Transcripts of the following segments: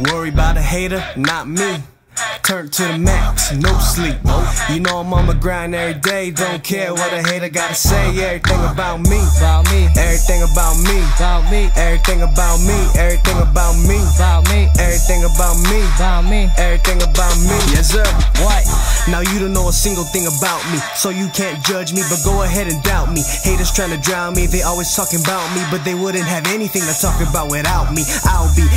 Worry about a hater, not me. Turn to the max, no sleep. You know I'm on my grind every day. Don't care what a hater gotta say. Everything about me, About me, everything about me, about me, everything about me, everything about me, about me, everything about me, about me. everything about me. Yes, sir. What? Now you don't know a single thing about me, so you can't judge me, but go ahead and doubt me. Haters trying to drown me, they always talking about me, but they wouldn't have anything to talk about without me. I'll be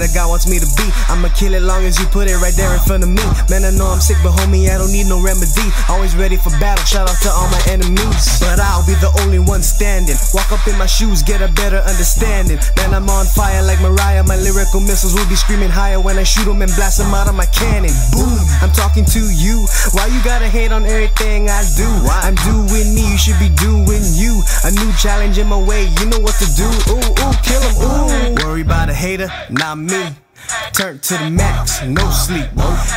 that God wants me to be. I'ma kill it long as you put it right there in front of me. Man, I know I'm sick, but homie, I don't need no remedy. Always ready for battle, shout out to all my enemies. But I'll be the only one standing. Walk up in my shoes, get a better understanding. Man, I'm on fire like Mariah. My lyrical missiles will be screaming higher when I shoot them and blast them out of my cannon. Boom, I'm talking to you. Why you gotta hate on everything I do? I'm doing me, you should be doing you. A new challenge in my way, you know what to do. Ooh, ooh, kill him, ooh. Worry about a hater, not me. Turn to the max, no sleep.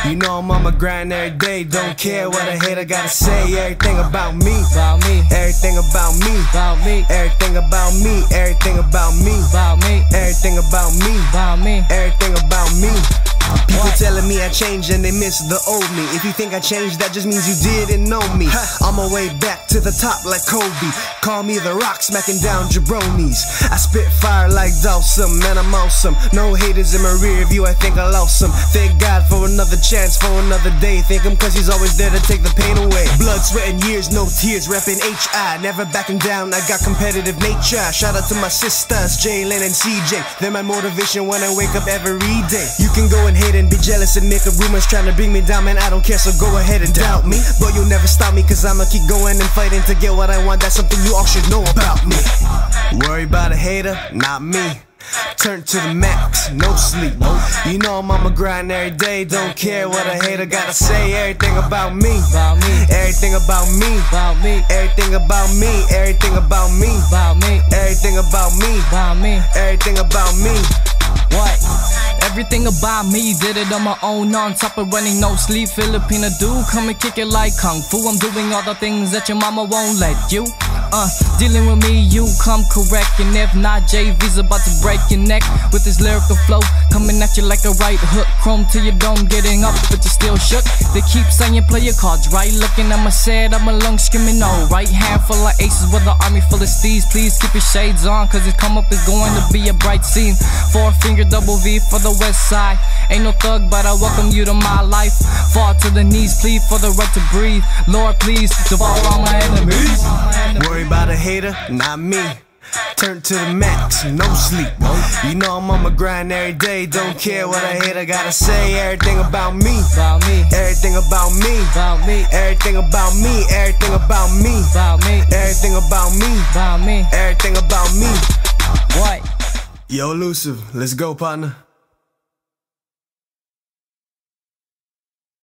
You know I'm on my grind every day. Don't care what a hater gotta say. Everything about me, About me, everything about me, about me, everything about me, everything about me, about me, everything about me, about me. everything about me. People telling me I changed and they miss the old me. If you think I changed, that just means you didn't know me. My way back to the top like Kobe. Call me the rock, smacking down jabronis. I spit fire like Dawson, man, I'm awesome. No haters in my rear view, I think I lost some. Thank God for another chance, for another day. Thank him cause he's always there to take the pain away. Blood, sweat, and years, no tears, reppin' HI. Never backing down, I got competitive nature. Shout out to my sisters, Jalen and CJ. They're my motivation when I wake up every day. You can go and hate and be jealous and make up rumors trying to bring me down, man. I don't care, so go ahead and doubt me. But you'll never stop me, cause I'ma keep going and fighting to get what I want. That's something you all should know about me. Worry about a hater, not me. Turn to the max, no sleep. You know I'm on my grind every day. Don't care what a hater gotta say. Everything about me, About me, everything about me, about me, everything about me, everything about me, about me, everything about me, about me. everything about me. Everything about me, did it on my own, on top of running, no sleep. Filipino dude, come and kick it like kung fu. I'm doing all the things that your mama won't let you. Uh, dealing with me, you come correct, and if not, JV's about to break your neck with his lyrical flow, coming at you like a right hook, chrome to your dome, getting up, but you still shook. They keep saying play your cards right, looking at my set, I'm alone screaming no. Right hand full of aces with an army full of steeds. Please keep your shades on, cause it come up is going to be a bright scene. Four finger double V for the west side. Ain't no thug, but I welcome you to my life. Fall to the knees, plead for the right to breathe. Lord, please devour all my enemies. Worry about a hater, not me. Turn to the max, no sleep. You know I'm on my grind every day. Don't care what a I gotta say. Everything about me, About me, everything about me, about me, everything about me, everything about me, about me, everything about me, about me. everything about me. What? Yo, Elusive, let's go, partner.